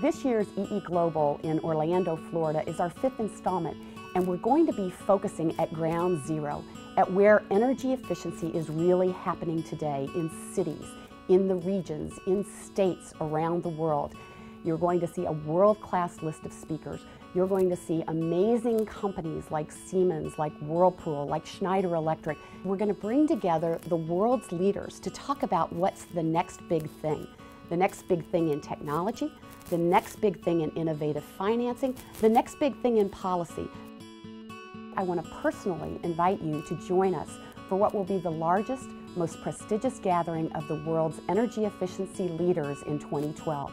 This year's EE Global in Orlando, Florida is our fifth installment, and we're going to be focusing at ground zero, at where energy efficiency is really happening today in cities, in the regions, in states around the world. You're going to see a world-class list of speakers. You're going to see amazing companies like Siemens, like Whirlpool, like Schneider Electric. We're going to bring together the world's leaders to talk about what's the next big thing the next big thing in technology, the next big thing in innovative financing, the next big thing in policy. I want to personally invite you to join us for what will be the largest, most prestigious gathering of the world's energy efficiency leaders in 2012.